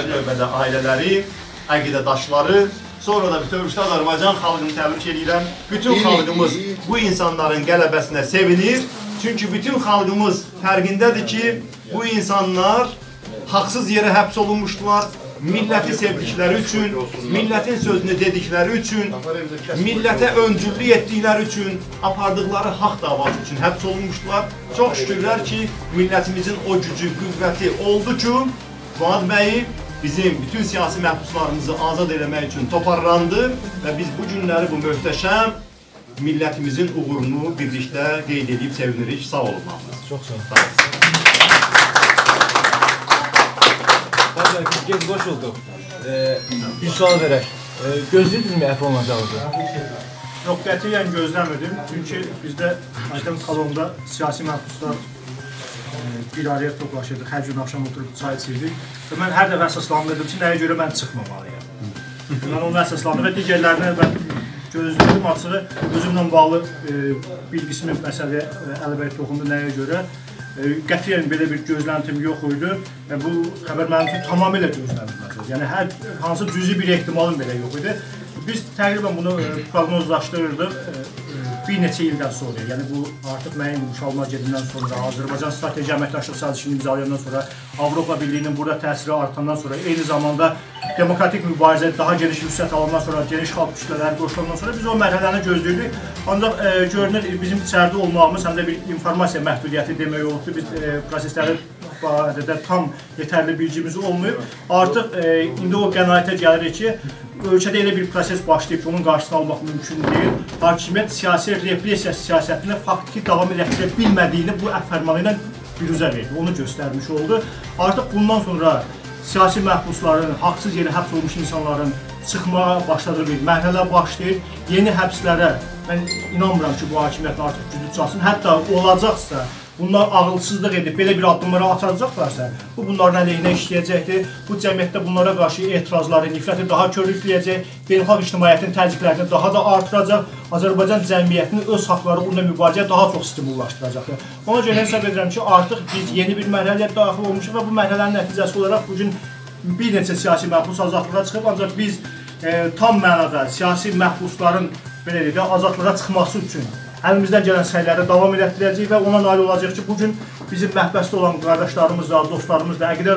ilk növbədə ailələri, əqidədaşları, sonra da bütövlükdə Azərbaycan xalqını təbrik edirəm. Bütün xalqımız bu insanların qələbəsinə sevinir. Çünki bütün xalqımız fərqindədir ki, bu insanlar haqsız yerə həbs olunmuşdular. Milləti sevdikləri üçün, millətin sözünü dedikləri üçün, millətə öncüllük etdikləri üçün, apardıqları haqq davası üçün həbs olunmuşdular. Çox şükürlər ki, millətimizin o gücü, qüvvəti oldu ki, Fuad bəyi bizim bütün siyasi məhbuslarımızı azad eləmək üçün toparlandı və biz bu günləri bu möhtəşəm millətimizin uğurunu birlikdə qeyd edib sevinirik. Sağ olun. Çox sağ olun. Bəli, biz gec qoşulduq. Ee, bir sual verək. Ee, gözləyirdinizmi əfv olunacağınızı? Yox, qətiyyən gözləmirdim. Çünki bizdə Aydın kolonda siyasi məhbuslar araya toplaşırdıq, hər gün axşam oturub çay içirdik. Və mən hər dəfə əsaslandırdım ki, nəyə görə mən çıxmamalıyam. mən onu əsaslandırdım və digərlərinə mən gözləyirdim açığı özümlə bağlı e, bir qismi məsələyə əlbəttə toxundu nəyə görə. E, qətiyyən belə bir gözləntim yox idi və bu xəbər mənim üçün tamamilə gözlənilməz. Yəni hər hansı cüzi bir ehtimalım belə yox idi. Biz təqribən bunu e, proqnozlaşdırırdıq e, bir neçə ildən sonra. Yəni bu artıq müəyyən müşavirlər gedindən sonra, Azərbaycan strateji əməkdaşlıq sazişini imzalayandan sonra, Avropa Birliyinin burada təsiri artandan sonra, eyni zamanda demokratik mübarizə daha geniş vüsət alandan sonra, geniş xalq kütlələri qoşulandan sonra biz o mərhələni gözləyirdik. Ancaq e, görünür bizim içəridə olmağımız həm də bir informasiya məhdudiyyəti demək olubdu. Biz e, prosesləri barədə tam yetərli bilgimiz olmayıb. Artıq e, indi o qənaətə gəlirik ki, ölkədə elə bir proses başlayıb ki, onun qarşısını almaq mümkün deyil. Hakimiyyət siyasi repressiya siyasətini faktiki davam etdirə bilmədiyini bu əf fərmanı ilə biruzə verdi, onu göstərmiş oldu. Artıq bundan sonra siyasi məhbusların, haqsız yerə həbs olmuş insanların çıxmağa başladığı bir mərhələ başlayır. Yeni həbslərə mən inanmıram ki, bu hakimiyyət artıq gücü çalsın. Hətta olacaqsa bunlar ağılsızlıq edib belə bir addımlara atacaqlarsa, bu bunların əleyhinə işləyəcəkdir. Bu cəmiyyətdə bunlara qarşı etirazları, nifrəti daha körükləyəcək, beynəlxalq ictimaiyyətin təzyiqlərini daha da artıracaq, Azərbaycan cəmiyyətini öz haqları uğrunda mübarizəyə daha çox stimullaşdıracaqdır. Ona görə hesab edirəm ki, artıq biz yeni bir mərhələyə daxil olmuşuq və bu mərhələnin nəticəsi olaraq bu gün bir neçə siyasi məhbus azadlığa çıxıb, ancaq biz e, tam mənada siyasi məhbusların belə deyək, azadlığa çıxması üçün əlimizdən gələn səyləri davam elətdirəcəyik və ona nail olacaq ki, bugün bizim məhbəsdə olan qardaşlarımız da, dostlarımız da, əqidə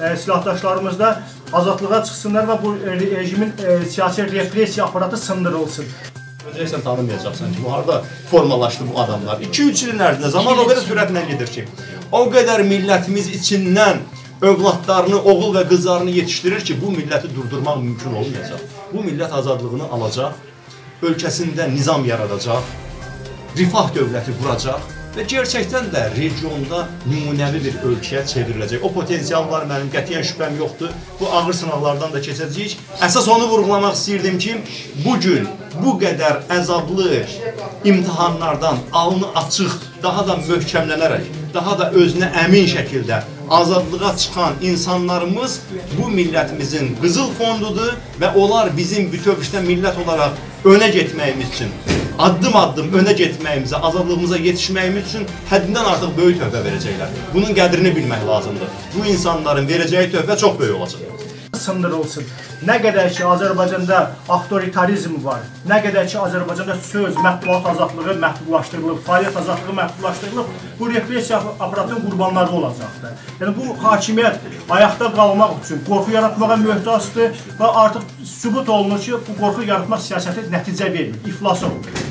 e, silahdaşlarımız da azadlığa çıxsınlar və bu e, rejimin e, siyasi repressiya aparatı sındırılsın. Özəlsən tanımayacaqsan ki, bu harada formalaşdı bu adamlar. 2-3 ilin ərzində zaman o qədər sürətlə gedir ki, o qədər millətimiz içindən övladlarını, oğul və qızlarını yetişdirir ki, bu milləti durdurmaq mümkün olmayacaq. Bu millət azadlığını alacaq, ölkəsində nizam yaradacaq, rifah dövləti quracaq və gerçəkdən də regionda nümunəvi bir ölkəyə çevriləcək. O potensial var, mənim qətiyyən şübhəm yoxdur. Bu ağır sınaqlardan da keçəcəyik. Əsas onu vurğulamaq istəyirdim ki, bu gün bu qədər əzablı imtahanlardan alnı açıq, daha da möhkəmlənərək, daha da özünə əmin şəkildə azadlığa çıxan insanlarımız bu millətimizin qızıl fondudur və onlar bizim bütövlükdə millət olaraq önə getməyimiz üçün addım-addım önə getməyimizə, azadlığımıza yetişməyimiz üçün həddindən artıq böyük töhfə verəcəklər. Bunun qədrini bilmək lazımdır. Bu insanların verəcəyi töhfə çox böyük olacaq. Sındırılsın. Nə qədər ki, Azərbaycanda avtoritarizm var, nə qədər ki, Azərbaycanda söz, mətbuat azadlığı məhdudlaşdırılıb, fəaliyyət azadlığı məhdudlaşdırılıb, bu repressiya aparatının qurbanları olacaqdır. Yəni, bu hakimiyyət ayaqda qalmaq üçün qorxu yaratmağa möhtacdır və artıq sübut olunur ki, bu qorxu yaratmaq siyasəti nəticə vermir, iflas olur.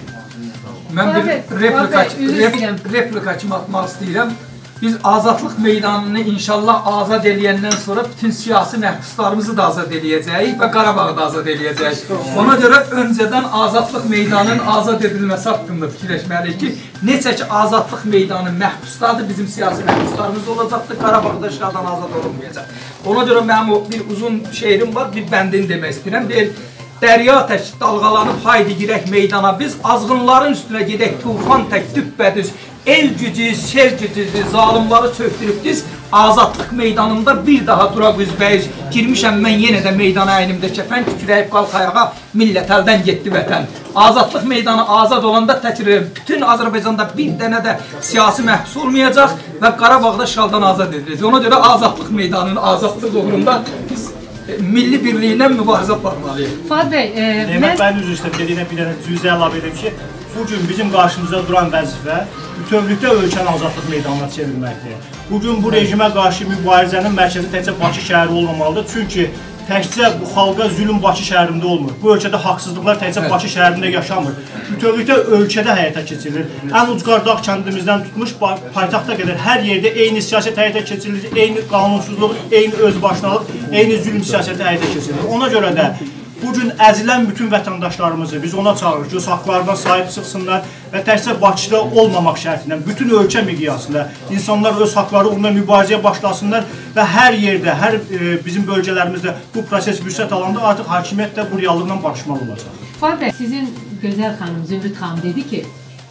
Mən bir replika, rep, replika kimi atmaq istəyirəm. Biz azadlıq meydanını inşallah azad eləyəndən sonra bütün siyasi məhbuslarımızı da azad eləyəcəyik və Qarabağı da azad eləyəcəyik. Ona görə öncədən azadlıq meydanının azad edilməsi haqqında fikirləşməliyik ki, necə ki azadlıq meydanı məhbusdadır, bizim siyasi məhbuslarımız olacaqdır, Qarabağda işğaldan azad olunmayacaq. Ona görə mənim o bir uzun şeirim var, bir bəndini demək istəyirəm. Deyir, Dərya tək dalğalanıb haydi girək meydana biz azğınların üstünə gedək tufan tək düppədüz el gücü, sel gücü zalimları çöktürübdüz Azadlıq meydanında bir daha dura üzbəyiz. Girmişəm mən yenə də meydana əynimdə kəfən, kükrəyib qalx ayağa, millət əldən getdi vətən. Azadlıq meydanı azad olanda təkrar bütün Azərbaycanda bir dənə də siyasi məhbus olmayacaq və Qarabağda şaldan azad ediləcək. Ona görə azadlıq meydanının azadlıq uğrunda biz e, milli birliyindən mübarizə aparmalıyıq. Fuad bəy, e, mən bəyin üzr istəyirəm, dediyinə bir dənə cüzə əlavə edim ki, bu gün bizim qarşımızda duran vəzifə bütövlükdə ölkəni azadlıq meydanına çevirməkdir. Bu gün bu rejimə qarşı mübarizənin mərkəzi təkcə Bakı şəhəri olmamalıdır. Çünki təkcə bu xalqa zülm Bakı şəhərində olmur. Bu ölkədə haqsızlıqlar təkcə Bakı şəhərində yaşamır. Bütövlükdə ölkədə həyata keçirilir. Ən ucqardaq kəndimizdən tutmuş paytaxta qədər hər yerdə eyni siyasət həyata keçirilir, eyni qanunsuzluq, eyni özbaşınalıq, eyni zülm siyasəti həyata keçirilir. Ona görə də Bu gün əzilən bütün vətəndaşlarımızı biz ona çağırırıq ki, haqlarına sahib çıxsınlar və təkcə Bakıda olmamaq şərti ilə bütün ölkə miqyasında insanlar öz haqları uğruna mübarizəyə başlasınlar və hər yerdə, hər e, bizim bölgələrimizdə bu proses vüsət alanda artıq hakimiyyət də bu reallıqla barışmalı olacaq. Fuad bəy, sizin gözəl xanım Zümrüd xanım dedi ki,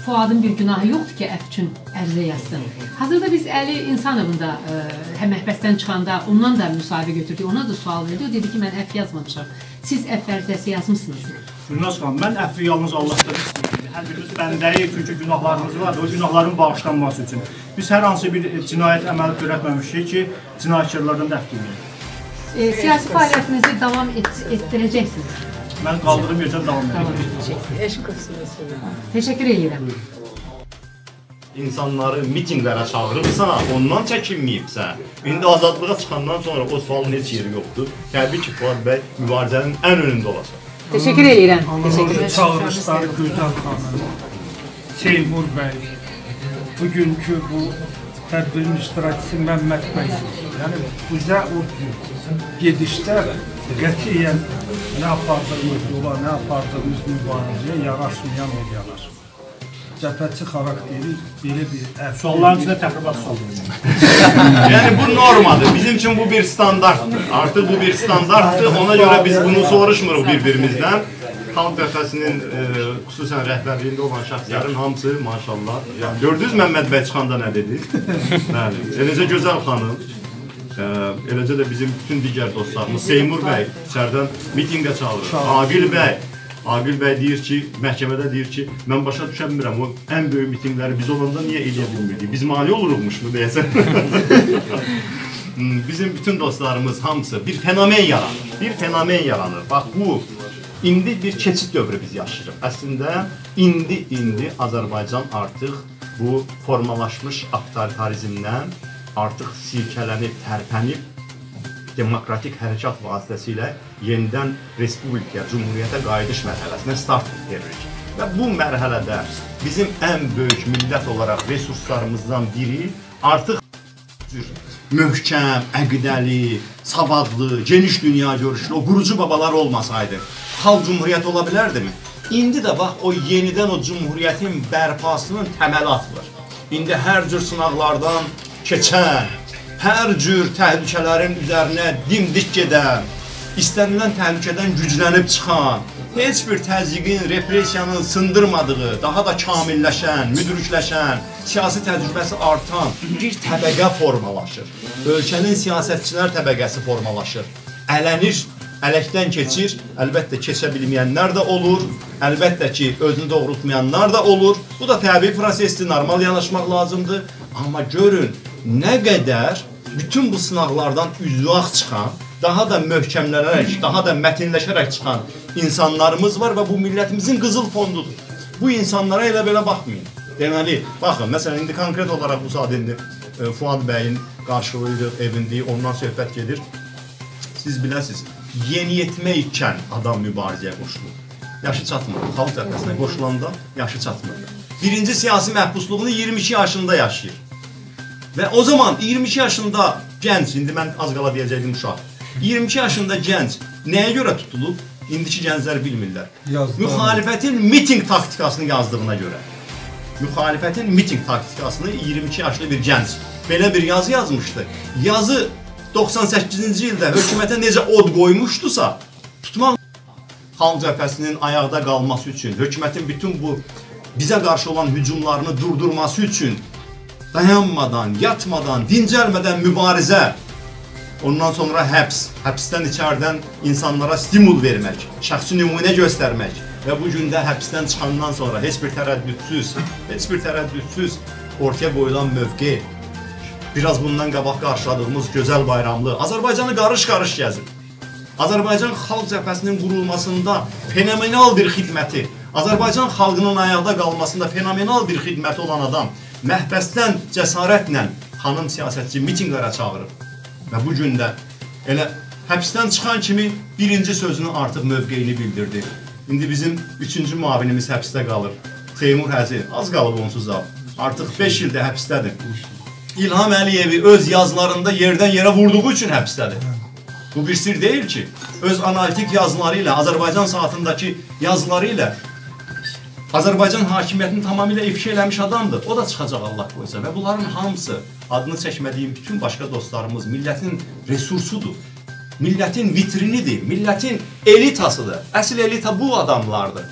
Fuadın bir günahı yoxdur ki, əf üçün ərizə yazsın. Hazırda biz Əli İnsanovun da ə, həm məhbəsdən çıxanda ondan da müsahibə götürdük. Ona da sual verdi. O dedi ki, mən əf yazmamışam. Siz əf ərizəsi yazmısınız? Gülnaz xanım, mən əfvi yalnız Allahdan istəyirəm. Hər birimiz bəndəyik çünki günahlarımız var, o günahların bağışlanması üçün. Biz hər hansı bir e, cinayət əməli törətməmişik ki, cinayətkarlardan da əfv edək. E, siyasi fəaliyyətinizi davam et, etdirəcəksiniz. Mən qaldırım yerdən davam Davam edəcəm. edəcəksiniz. Təşəkkür edirəm. İnsanları mitinqlərə çağırıbsa, ondan çəkinməyibsə, indi azadlığa çıxandan sonra o sualın heç yeri yoxdur. Təbii ki, Fuad bəy mübarizənin ən önündə olacaq. Təşəkkür edirəm. Təşəkkür Anadolu çağırışları Gözəl xanım, Seymur bəy, bugünkü bu tədbirin iştirakçısı Məmməd bəy. Yəni bizə o gedişdə qətiyyən nə apardığımız yola, nə apardığımız mübarizəyə yaraşmayan yanaşma. Cəbhəçi xarakteri belə bir əfv. Sualların içində təxribat sualları. Yəni bu normadır. Bizim üçün bu bir standartdır. Artıq bu bir standartdır. Ona görə biz bunu soruşmuruq bir-birimizdən. Xalq dəfəsinin e, xüsusən rəhbərliyində olan şəxslərin hamısı maşallah. Yəni gördünüz Məmməd bəy çıxanda nə dedi? Bəli. Eləcə gözəl xanım. Eləcə də bizim bütün digər dostlarımız Seymur bəy içəridən mitinqə çağırır. Aqil bəy Aqil bəy deyir ki, məhkəmədə deyir ki, mən başa düşə bilmirəm o ən böyük mitinqləri biz olanda niyə eləyə bilmirdik? Biz mane olurmuş mu deyəsən? Bizim bütün dostlarımız hamısı bir fenomen yaranır. Bir fenomen yaranır. Bax bu indi bir keçid dövrü biz yaşayırıq. Əslində indi indi Azərbaycan artıq bu formalaşmış avtoritarizmdən artıq silkələnib, tərpənib demokratik hərəkat vasitəsilə yenidən respublikaya, cümhuriyyətə qayıdış mərhələsinə start veririk. Və bu mərhələdə bizim ən böyük millət olaraq resurslarımızdan biri artıq möhkəm, əqidəli, savadlı, geniş dünya görüşlü o qurucu babalar olmasaydı, xalq cümhuriyyət ola bilərdimi? İndi də bax o yenidən o cümhuriyyətin bərpasının təməli atılır. İndi hər cür sınaqlardan keçən, hər cür təhlükələrin üzərinə dimdik gedən, istənilən təhlükədən güclənib çıxan, heç bir təzyiqin, repressiyanın sındırmadığı, daha da kamilləşən, müdrikləşən, siyasi təcrübəsi artan bir təbəqə formalaşır. Ölkənin siyasətçilər təbəqəsi formalaşır. Ələnir, ələkdən keçir. Əlbəttə keçə bilməyənlər də olur. Əlbəttə ki, özünü doğrultmayanlar da olur. Bu da təbii prosesdir, normal yanaşmaq lazımdır. Amma görün, nə qədər bütün bu sınaqlardan üzvaq çıxan, daha da möhkəmlənərək, daha da mətinləşərək çıxan insanlarımız var və bu millətimizin qızıl fondudur. Bu insanlara elə belə baxmayın. Deməli, baxın, məsələn indi konkret olaraq bu saat indi e, Fuad bəyin qarşılayırıq, evində, ondan söhbət gedir. Siz biləsiz, yeniyetmə ikən adam mübarizəyə qoşulur. Yaşı çatmır. Xalq cəbhəsinə qoşulanda yaşı çatmır. Birinci siyasi məhbusluğunu 22 yaşında yaşayır. Və o zaman 22 yaşında gənc, indi mən az qala deyəcəydim uşaq. 22 yaşında gənc nəyə görə tutulub? İndiki gənclər bilmirlər. Yazdı. Müxalifətin miting taktikasını yazdığına görə. Müxalifətin miting taktikasını 22 yaşlı bir gənc belə bir yazı yazmışdı. Yazı 98-ci ildə hökumətə necə od qoymuşdusa, tutmaq xalq cəbhəsinin ayaqda qalması üçün, hökumətin bütün bu bizə qarşı olan hücumlarını durdurması üçün dayanmadan, yatmadan, dincəlmədən mübarizə. Ondan sonra həbs, həbsdən içəridən insanlara stimul vermək, şəxsi nümunə göstərmək və bu gün də həbsdən çıxandan sonra heç bir tərəddüdsüz, heç bir tərəddüdsüz ortaya qoyulan mövqe biraz bundan qabaq qarşıladığımız gözəl bayramlı Azərbaycanı qarış-qarış gəzib. Azərbaycan Xalq Cəbhəsinin qurulmasında fenomenal bir xidməti, Azərbaycan xalqının ayaqda qalmasında fenomenal bir xidməti olan adam məhbəsdən cəsarətlə xanım siyasətçi mitinqlərə çağırıb. Və bu gün də elə həbsdən çıxan kimi birinci sözünü artıq mövqeyini bildirdi. İndi bizim üçüncü müavinimiz həbsdə qalır. Teymur Həzi az qalıb onsuz da. Artıq 5 ildə həbsdədir. İlham Əliyevi öz yazılarında yerdən yerə vurduğu üçün həbsdədir. Bu bir sir deyil ki, öz analitik yazıları ilə, Azərbaycan saatındakı yazıları ilə Azərbaycan hakimiyyətini tamamilə ifşa eləmiş adamdır. O da çıxacaq Allah qoysa və bunların hamısı adını çəkmədiyim bütün başqa dostlarımız millətin resursudur. Millətin vitrinidir, millətin elitasıdır. Əsl elita bu adamlardır.